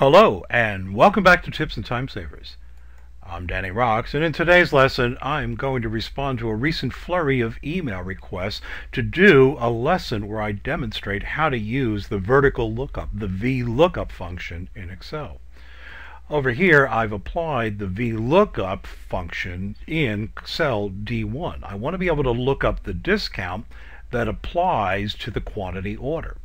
Hello and welcome back to Tips and Time Savers. I'm Danny Rocks and in today's lesson I'm going to respond to a recent flurry of email requests to do a lesson where I demonstrate how to use the vertical lookup, the VLOOKUP function in Excel. Over here I've applied the VLOOKUP function in cell D1. I want to be able to look up the discount that applies to the quantity order.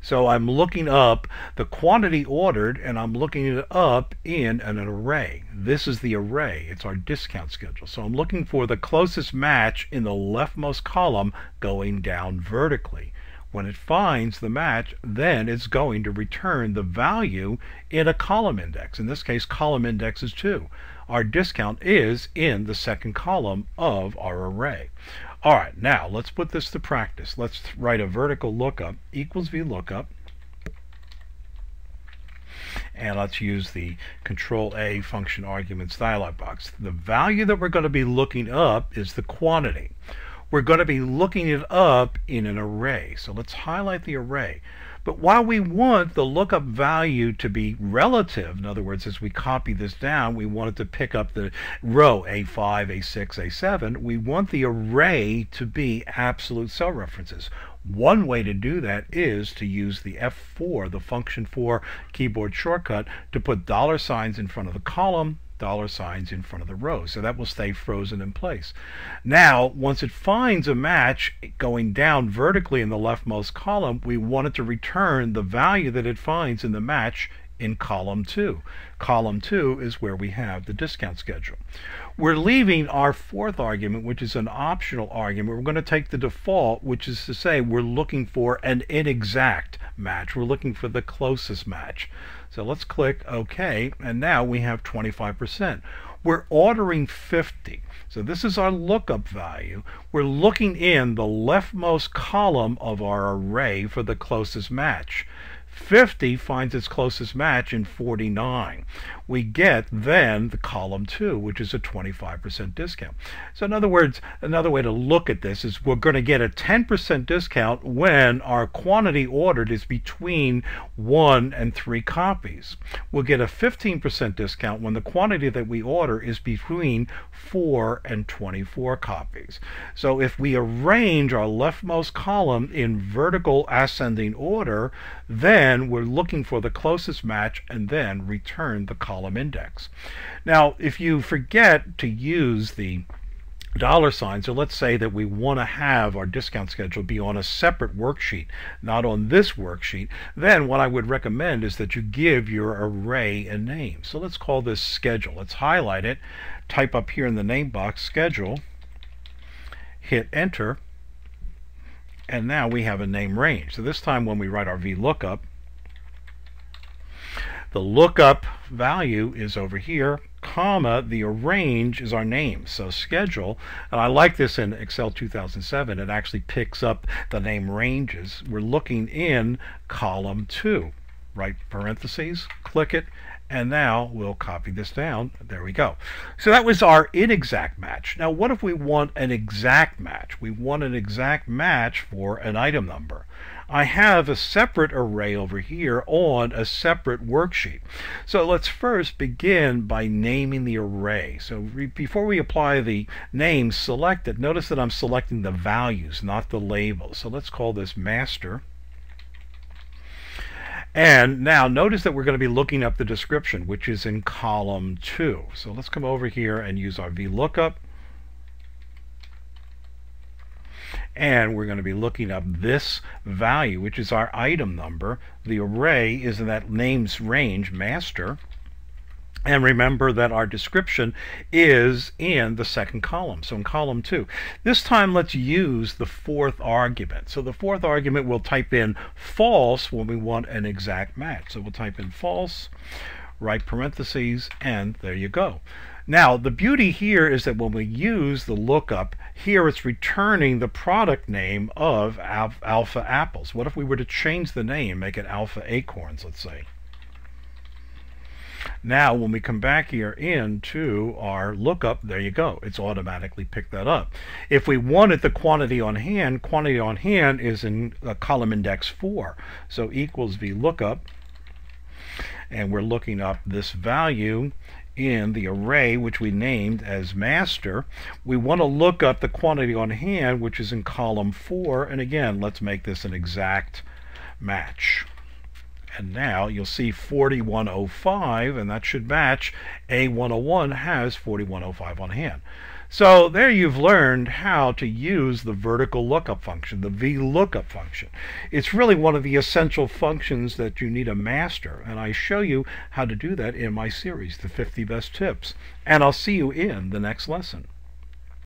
So I'm looking up the quantity ordered and I'm looking it up in an array. This is the array. It's our discount schedule. So I'm looking for the closest match in the leftmost column going down vertically. When it finds the match, then it's going to return the value in a column index. In this case, column index is 2. Our discount is in the second column of our array. All right, now let's put this to practice. Let's write a vertical lookup equals VLOOKUP. And let's use the Control A function arguments dialog box. The value that we're going to be looking up is the quantity. We're going to be looking it up in an array. So let's highlight the array. But while we want the lookup value to be relative, in other words, as we copy this down, we want it to pick up the row A5, A6, A7, we want the array to be absolute cell references. One way to do that is to use the F4, the function four keyboard shortcut, to put dollar signs in front of the column, dollar signs in front of the row. So that will stay frozen in place. Now, once it finds a match going down vertically in the leftmost column, we want it to return the value that it finds in the match in column 2. Column 2 is where we have the discount schedule. We're leaving our fourth argument, which is an optional argument. We're going to take the default, which is to say we're looking for an inexact match. We're looking for the closest match. So let's click OK, and now we have 25%. We're ordering 50. So this is our lookup value. We're looking in the leftmost column of our array for the closest match. 50 finds its closest match in 49. We get then the column 2, which is a 25% discount. So in other words, another way to look at this is we're going to get a 10% discount when our quantity ordered is between 1 and 3 copies. We'll get a 15% discount when the quantity that we order is between 4 and 24 copies. So if we arrange our leftmost column in vertical ascending order, then then we're looking for the closest match and then return the column index. Now, if you forget to use the dollar sign. So let's say that we want to have our discount schedule be on a separate worksheet, not on this worksheet. Then what I would recommend is that you give your array a name. So let's call this schedule. Let's highlight it, type up here in the name box schedule, hit enter, and now we have a name range. So this time when we write our VLOOKUP, the lookup value is over here, comma, the arrange is our name. So schedule, and I like this in Excel 2007, it actually picks up the name ranges. We're looking in column 2. Right parentheses, click it, and now we'll copy this down. There we go. So that was our inexact match. Now what if we want an exact match? We want an exact match for an item number. I have a separate array over here on a separate worksheet. So let's first begin by naming the array. So before we apply the name selected, notice that I'm selecting the values, not the labels. So let's call this master. And now notice that we're going to be looking up the description, which is in column 2. So let's come over here and use our VLOOKUP. And we're going to be looking up this value, which is our item number. The array is in that names range, master. And remember that our description is in the second column, so in column 2. This time let's use the fourth argument. So the fourth argument we'll type in false when we want an exact match. So we'll type in false, right parentheses, and there you go. Now the beauty here is that when we use the lookup, here it's returning the product name of alpha apples. What if we were to change the name, make it alpha acorns, let's say? Now, when we come back here into our lookup, there you go. It's automatically picked that up. If we wanted the quantity on hand, quantity on hand is in uh, column index 4. So equals VLOOKUP. and we're looking up this value in the array which we named as master, we want to look up the quantity on hand which is in column 4 and again let's make this an exact match. And now you'll see 4105 and that should match A101 has 4105 on hand. So there you've learned how to use the vertical lookup function, the VLOOKUP function. It's really one of the essential functions that you need to master, and I show you how to do that in my series, The 50 Best Tips. And I'll see you in the next lesson.